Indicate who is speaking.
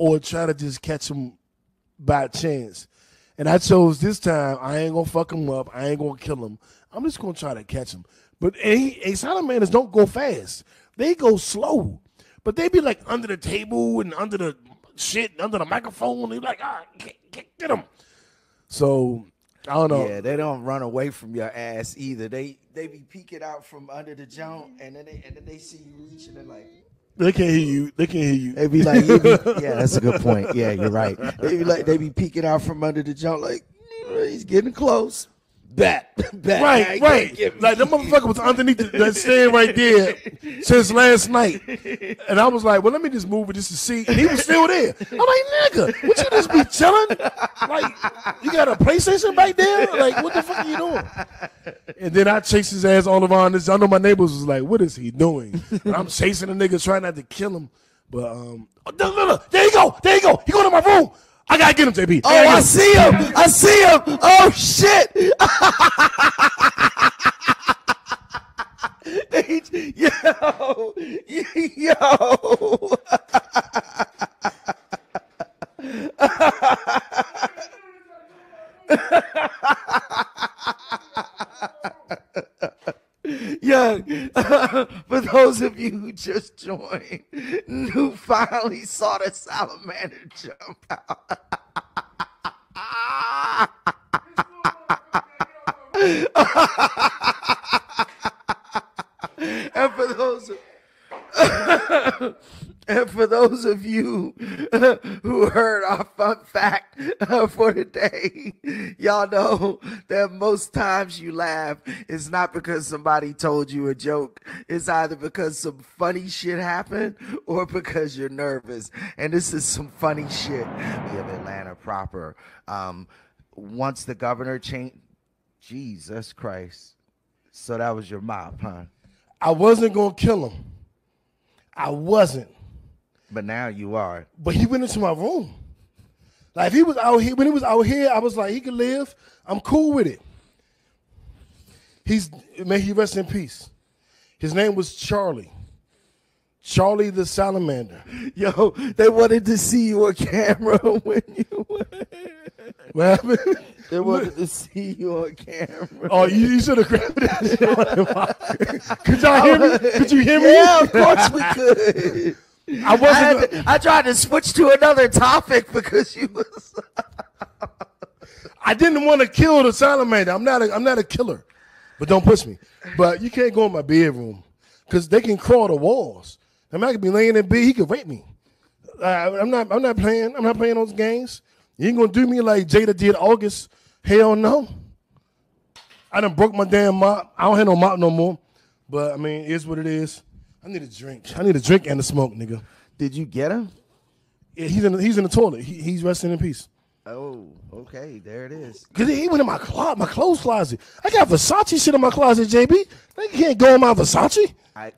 Speaker 1: or try to just catch him by chance. And I chose this time. I ain't gonna fuck him up. I ain't gonna kill him. I'm just gonna try to catch him. But and he, and salamanders don't go fast. They go slow. But they be like under the table and under the shit, and under the microphone. They be like, ah, get, get, get him. So I don't know.
Speaker 2: Yeah, they don't run away from your ass either. They they be peeking out from under the jump, and then they and then they see you reaching and like.
Speaker 1: They can't hear you. They can't hear you.
Speaker 2: They be like, be, yeah, that's a good point. Yeah, you're right. They be like, they be peeking out from under the jump, like he's getting close. Bet, bet.
Speaker 1: Right, right. Like the motherfucker was underneath the, that stand right there since last night, and I was like, "Well, let me just move it just to see." And he was still there. I'm like, "Nigga, would you just be chilling? Like, you got a PlayStation right there? Like, what the fuck are you doing?" And then I chased his ass all around this. I know my neighbors was like, "What is he doing?" And I'm chasing the nigga, trying not to kill him. But um, oh, there you go, there you go. He going to my room. I gotta get him, JB.
Speaker 2: Oh, I see him. I see him. Oh shit. yo, yo. Yeah, for those of you who just joined, who finally saw the salamander jump out. and for those and for those of you who heard our fun fact for today, y'all know that most times you laugh is not because somebody told you a joke. It's either because some funny shit happened or because you're nervous. And this is some funny shit of Atlanta proper. Um, once the governor changed, Jesus Christ. So that was your mop, huh?
Speaker 1: I wasn't gonna kill him. I wasn't.
Speaker 2: But now you are.
Speaker 1: But he went into my room. Like if he was out here, when he was out here, I was like, he could live. I'm cool with it. He's may he rest in peace. His name was Charlie. Charlie the salamander.
Speaker 2: Yo, they wanted to see you on camera when you were.
Speaker 1: What happened?
Speaker 2: They wanted to see you on camera.
Speaker 1: Oh, you, you should have grabbed that. could y'all hear me? Could you hear me?
Speaker 2: Yeah, of course we could.
Speaker 1: I
Speaker 2: I,
Speaker 1: wasn't.
Speaker 2: had to- I tried to switch to another topic because you was.
Speaker 1: I didn't want to kill the salamander. I'm not. A, I'm not a killer, but don't push me. But you can't go in my bedroom because they can crawl the walls. I mean, I could be laying in bed. He could rape me. Uh, I'm not. I'm not playing. I'm not playing those games. You ain't gonna do me like Jada did August. Hell no. I done broke my damn mop. I don't have no mop no more. But I mean, it is what it is. I need a drink. I need a drink and a smoke, nigga.
Speaker 2: Did you get him?
Speaker 1: Yeah, he's in. The, he's in the toilet. He, he's resting in peace.
Speaker 2: Oh, okay. There it is.
Speaker 1: Cause he went in my closet, my clothes closet. I got Versace shit in my closet, JB. They can't go in my Versace.
Speaker 2: I